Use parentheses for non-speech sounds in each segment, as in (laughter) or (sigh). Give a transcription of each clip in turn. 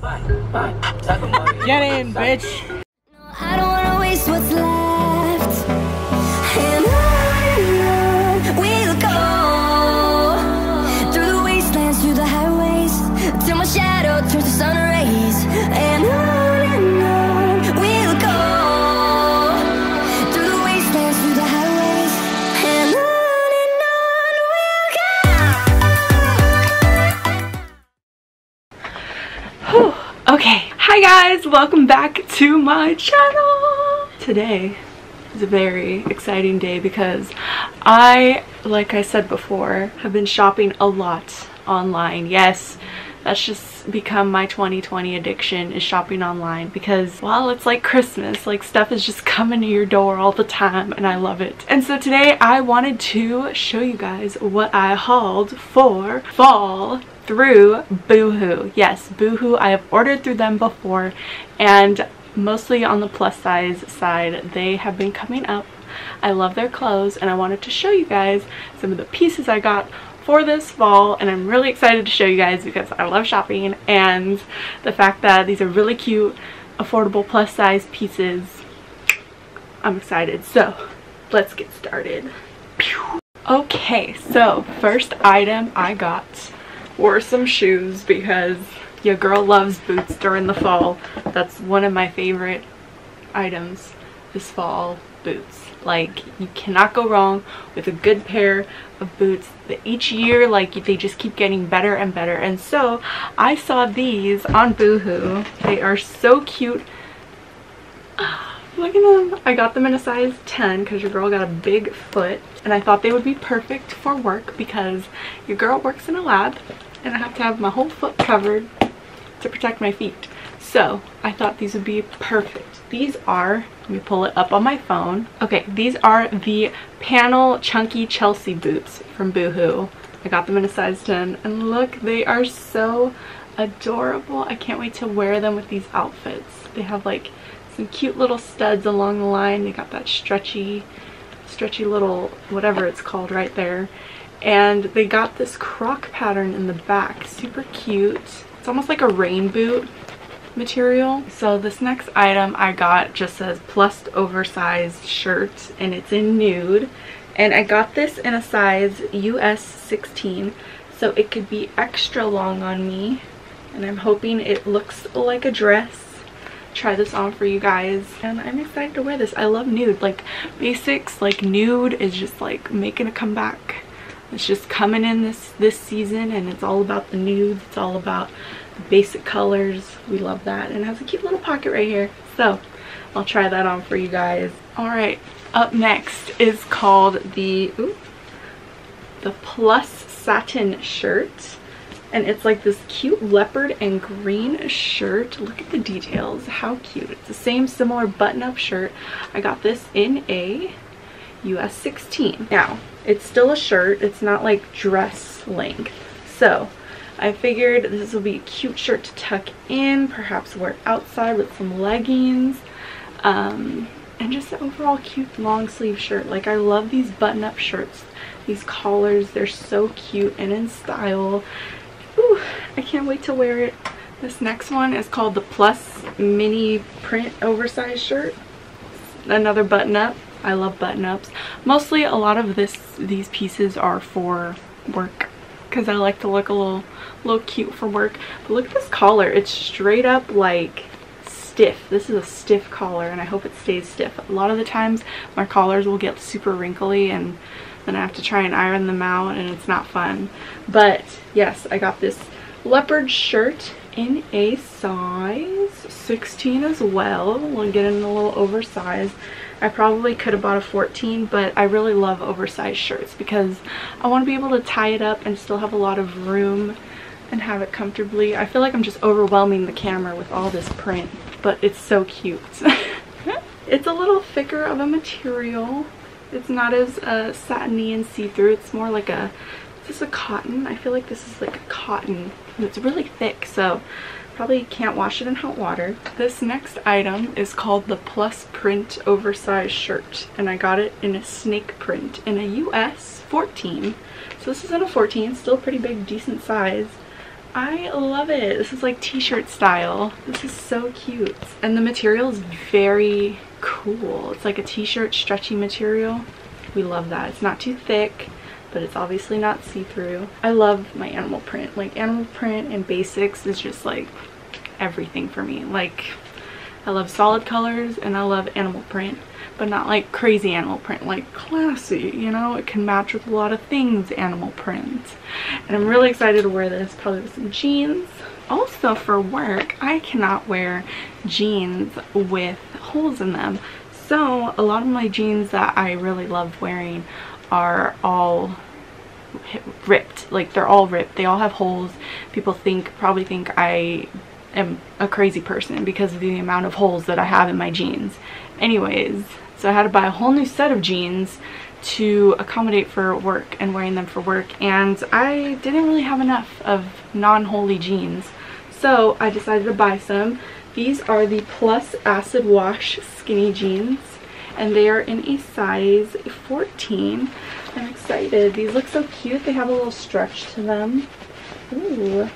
Get in, bitch. I Okay, hi guys, welcome back to my channel. Today is a very exciting day because I, like I said before, have been shopping a lot online. Yes, that's just become my 2020 addiction is shopping online because well it's like Christmas like stuff is just (laughs) coming to your door all the time and I love it and so today I wanted to show you guys what I hauled for fall through Boohoo. Yes, Boohoo. I have ordered through them before and mostly on the plus size side. They have been coming up. I love their clothes and I wanted to show you guys some of the pieces I got for this fall and I'm really excited to show you guys because I love shopping and the fact that these are really cute, affordable plus size pieces. I'm excited. So let's get started. Okay, so first item I got were some shoes because your girl loves boots during the fall. That's one of my favorite items this fall, boots. Like you cannot go wrong with a good pair of boots. Each year like they just keep getting better and better and so I saw these on Boohoo. They are so cute. Ah. Look at them. I got them in a size 10 because your girl got a big foot and I thought they would be perfect for work because your girl works in a lab and I have to have my whole foot covered to protect my feet. So I thought these would be perfect. These are, let me pull it up on my phone. Okay, these are the panel chunky Chelsea boots from Boohoo. I got them in a size 10 and look, they are so adorable. I can't wait to wear them with these outfits. They have like some cute little studs along the line. They got that stretchy, stretchy little whatever it's called right there. And they got this croc pattern in the back. Super cute. It's almost like a rain boot material. So this next item I got just says plus oversized shirt and it's in nude. And I got this in a size US 16 so it could be extra long on me. And I'm hoping it looks like a dress try this on for you guys and I'm excited to wear this. I love nude like basics like nude is just like making a comeback. It's just coming in this this season and it's all about the nudes. It's all about the basic colors. We love that and it has a cute little pocket right here. So I'll try that on for you guys. All right, up next is called the ooh, the plus satin shirt and it's like this cute leopard and green shirt. Look at the details. How cute. It's the same similar button-up shirt. I got this in a us 16 now it's still a shirt. It's not like dress length. So i figured this will be a cute shirt to tuck in perhaps wear outside with some leggings um, and just an overall cute long sleeve shirt. Like i love these button-up shirts. These collars they're so cute and in style I can't wait to wear it. This next one is called the Plus Mini Print Oversized Shirt. Another button up. I love button ups. Mostly a lot of this these pieces are for work because I like to look a little, little cute for work. But look at this collar. It's straight up like stiff. This is a stiff collar and I hope it stays stiff. A lot of the times my collars will get super wrinkly and then I have to try and iron them out and it's not fun. But yes, I got this leopard shirt in a size 16 as well. We'll get in a little oversized. I probably could have bought a 14, but I really love oversized shirts because I want to be able to tie it up and still have a lot of room and have it comfortably. I feel like I'm just overwhelming the camera with all this print, but it's so cute. (laughs) it's a little thicker of a material it's not as uh, satiny and see-through. It's more like a, is this a cotton? I feel like this is like a cotton. It's really thick, so probably can't wash it in hot water. This next item is called the Plus Print Oversized Shirt. And I got it in a snake print in a US 14. So this is in a 14, still pretty big, decent size. I love it. This is like t-shirt style. This is so cute. And the material is very cool. It's like a t-shirt stretchy material. We love that. It's not too thick, but it's obviously not see-through. I love my animal print. Like animal print and basics is just like everything for me. Like I love solid colors and I love animal print but not like crazy animal print, like classy, you know? It can match with a lot of things, animal print. And I'm really excited to wear this, probably with some jeans. Also for work, I cannot wear jeans with holes in them. So a lot of my jeans that I really love wearing are all ripped like they're all ripped they all have holes people think probably think I am a crazy person because of the amount of holes that I have in my jeans anyways so I had to buy a whole new set of jeans to accommodate for work and wearing them for work and I didn't really have enough of non-holy jeans so I decided to buy some. These are the Plus Acid Wash Skinny Jeans and they are in a size 14. I'm excited. These look so cute. They have a little stretch to them. Ooh,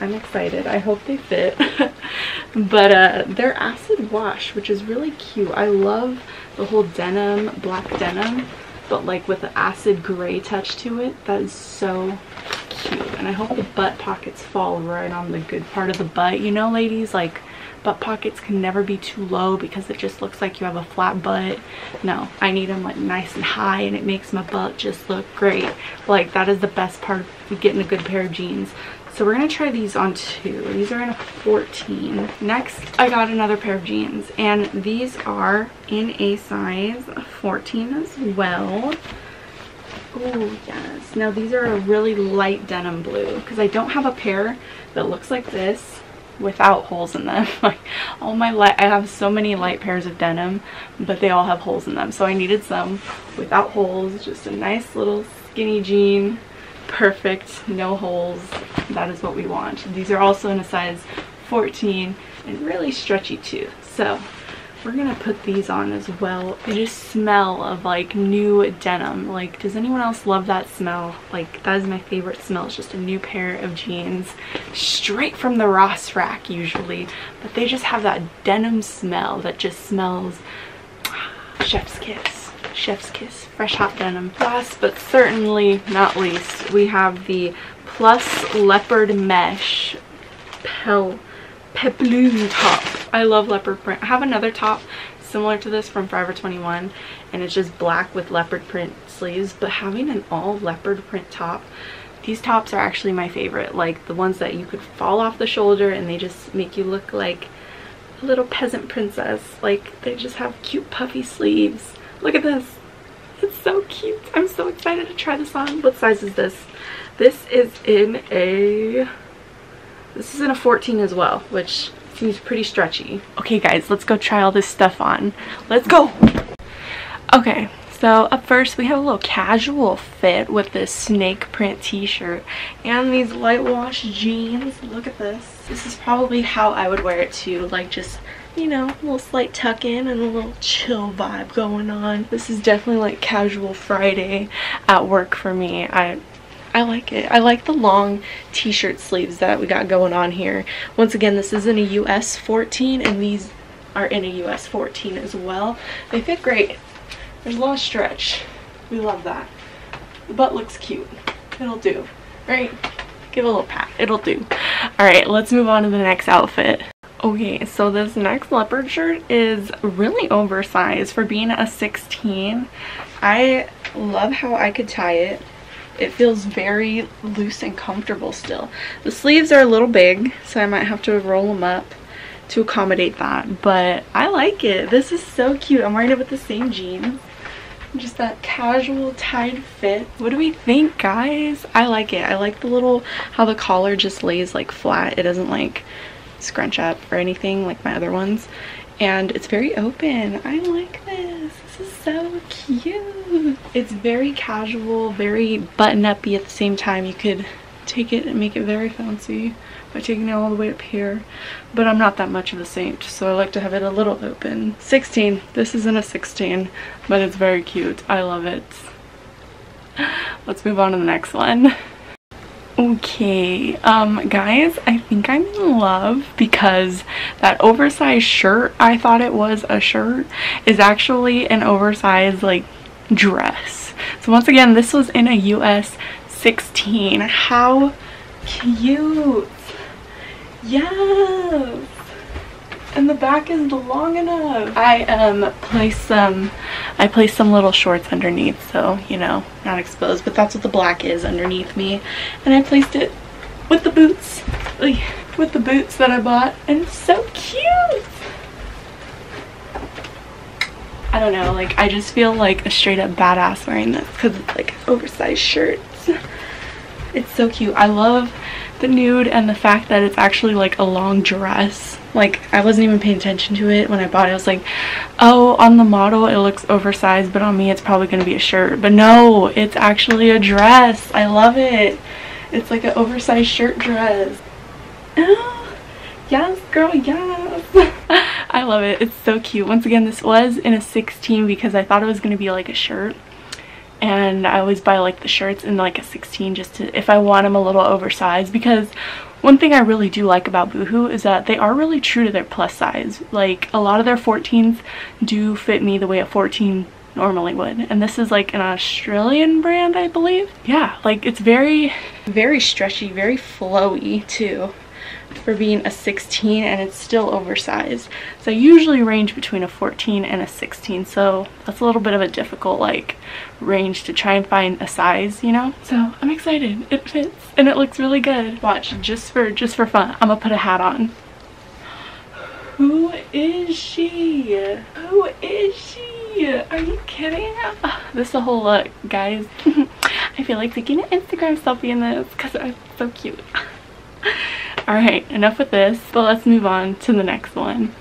I'm excited. I hope they fit. (laughs) but uh, they're acid wash, which is really cute. I love the whole denim, black denim, but like with the acid gray touch to it. That is so cute. And I hope the butt pockets fall right on the good part of the butt. You know, ladies, like butt pockets can never be too low because it just looks like you have a flat butt. No, I need them like nice and high and it makes my butt just look great. Like that is the best part of getting a good pair of jeans. So we're gonna try these on two. These are in a 14. Next, I got another pair of jeans and these are in a size 14 as well. Oh yes. Now these are a really light denim blue because I don't have a pair that looks like this without holes in them. (laughs) like all my light, I have so many light pairs of denim, but they all have holes in them. So I needed some without holes, just a nice little skinny jean perfect, no holes. That is what we want. These are also in a size 14 and really stretchy too. So we're gonna put these on as well. They just smell of like new denim. Like, does anyone else love that smell? Like, that is my favorite smell. It's just a new pair of jeans straight from the Ross rack usually. But they just have that denim smell that just smells ah, chef's kiss chef's kiss fresh hot denim. Last but certainly not least we have the plus leopard mesh pel peplum top. I love leopard print. I have another top similar to this from forever 21 and it's just black with leopard print sleeves but having an all leopard print top these tops are actually my favorite. Like the ones that you could fall off the shoulder and they just make you look like a little peasant princess. Like they just have cute puffy sleeves Look at this. It's so cute. I'm so excited to try this on. What size is this? This is in a... This is in a 14 as well, which seems pretty stretchy. Okay guys, let's go try all this stuff on. Let's go! Okay, so up first we have a little casual fit with this snake print t-shirt and these light wash jeans. Look at this. This is probably how I would wear it to like just you know, a little slight tuck in and a little chill vibe going on. This is definitely like casual Friday at work for me. I I like it. I like the long t-shirt sleeves that we got going on here. Once again, this is in a US 14 and these are in a US 14 as well. They fit great. There's a lot of stretch. We love that. The butt looks cute. It'll do. Right? Give a little pat. It'll do. Alright, let's move on to the next outfit. Okay, so this next leopard shirt is really oversized for being a 16. I love how I could tie it. It feels very loose and comfortable still. The sleeves are a little big, so I might have to roll them up to accommodate that, but I like it. This is so cute. I'm wearing it with the same jeans. Just that casual tied fit. What do we think, guys? I like it. I like the little, how the collar just lays like flat. It doesn't like scrunch up or anything like my other ones. And it's very open. I like this. This is so cute. It's very casual very button-uppy at the same time. You could take it and make it very fancy by taking it all the way up here. But i'm not that much of a saint so i like to have it a little open. 16 this isn't a 16 but it's very cute. I love it. (laughs) Let's move on to the next one Okay, um, guys, I think I'm in love because that oversized shirt I thought it was a shirt is actually an oversized, like, dress. So once again, this was in a US 16. How cute! Yes! And the back is long enough. I um placed some I placed some little shorts underneath so you know not exposed but that's what the black is underneath me. And I placed it with the boots with the boots that I bought and it's so cute! I don't know like I just feel like a straight up badass wearing this because it's like oversized shirts. (laughs) It's so cute. I love the nude and the fact that it's actually like a long dress. Like I wasn't even paying attention to it when I bought it. I was like oh on the model it looks oversized but on me it's probably gonna be a shirt. But no it's actually a dress. I love it. It's like an oversized shirt dress. Oh (gasps) yes girl yes. (laughs) I love it. It's so cute. Once again this was in a 16 because I thought it was gonna be like a shirt and I always buy like the shirts in like a 16 just to if I want them a little oversized because one thing I really do like about Boohoo is that they are really true to their plus size. Like a lot of their 14s do fit me the way a 14 normally would and this is like an Australian brand I believe? Yeah like it's very very stretchy very flowy too for being a 16 and it's still oversized. So I usually range between a 14 and a 16 so that's a little bit of a difficult like range to try and find a size you know? So I'm excited. It fits and it looks really good. Watch just for just for fun I'm gonna put a hat on. Who is she? Who is she? Are you kidding? Oh, this is a whole look guys. (laughs) I feel like taking an Instagram selfie in this because I'm so cute Alright, enough with this, but let's move on to the next one.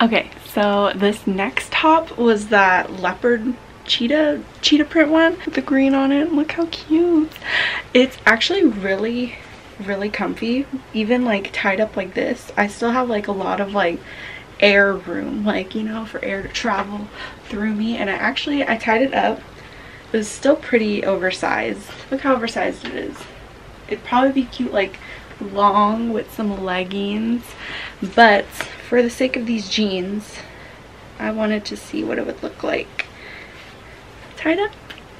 Okay, so this next top was that leopard cheetah cheetah print one with the green on it. Look how cute. It's actually really really comfy even like tied up like this i still have like a lot of like air room like you know for air to travel through me and i actually i tied it up it was still pretty oversized look how oversized it is it'd probably be cute like long with some leggings but for the sake of these jeans I wanted to see what it would look like. Tied up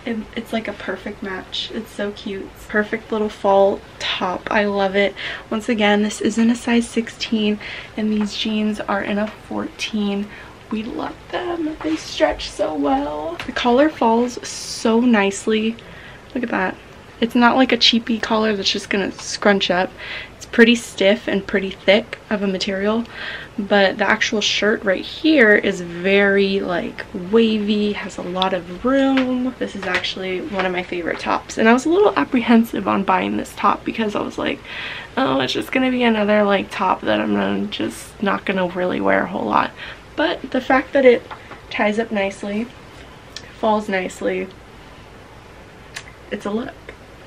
it's like a perfect match. It's so cute. Perfect little fall top. I love it. Once again this is in a size 16 and these jeans are in a 14 we love them. They stretch so well. The collar falls so nicely. Look at that it's not like a cheapy collar that's just gonna scrunch up. It's pretty stiff and pretty thick of a material, but the actual shirt right here is very like wavy, has a lot of room. This is actually one of my favorite tops. And I was a little apprehensive on buying this top because I was like, oh, it's just gonna be another like top that I'm gonna just not gonna really wear a whole lot. But the fact that it ties up nicely, falls nicely, it's a look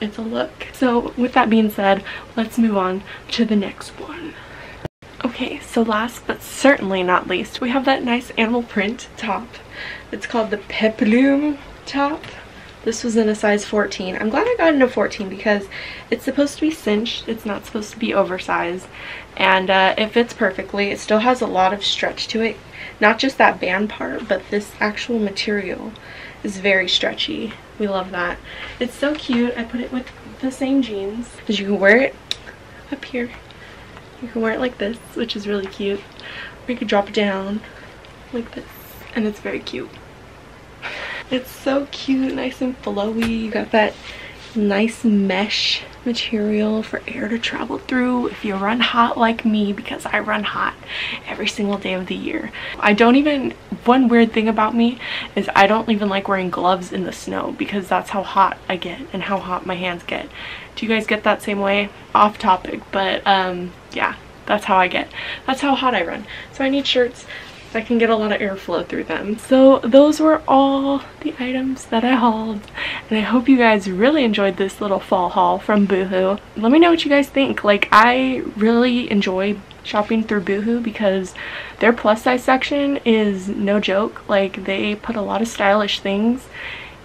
it's a look. So with that being said, let's move on to the next one. Okay, so last but certainly not least, we have that nice animal print top. It's called the Peplum top. This was in a size 14. I'm glad I got into 14 because it's supposed to be cinched. It's not supposed to be oversized. And uh, it fits perfectly. It still has a lot of stretch to it. Not just that band part, but this actual material is very stretchy. We love that. It's so cute. I put it with the same jeans. Because you can wear it up here. You can wear it like this, which is really cute. Or you could drop it down like this. And it's very cute. It's so cute, nice and flowy. You got that nice mesh material for air to travel through if you run hot like me because I run hot every single day of the year. I don't even, one weird thing about me is I don't even like wearing gloves in the snow because that's how hot I get and how hot my hands get. Do you guys get that same way? Off topic, but um, yeah, that's how I get. That's how hot I run. So I need shirts I can get a lot of airflow through them. So those were all the items that I hauled and I hope you guys really enjoyed this little fall haul from Boohoo. Let me know what you guys think. Like I really enjoy shopping through Boohoo because their plus size section is no joke. Like they put a lot of stylish things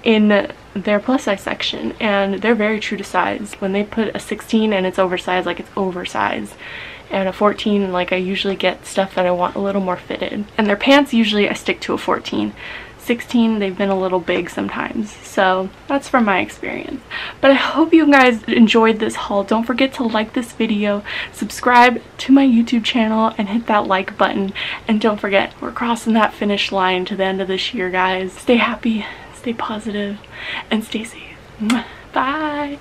in their plus size section and they're very true to size. When they put a 16 and it's oversized, like it's oversized and a 14 like I usually get stuff that I want a little more fitted. And their pants usually I stick to a 14 16 they've been a little big sometimes. So that's from my experience. But I hope you guys enjoyed this haul. Don't forget to like this video subscribe to my YouTube channel and hit that like button. And don't forget we're crossing that finish line to the end of this year guys. Stay happy stay positive and stay safe. Bye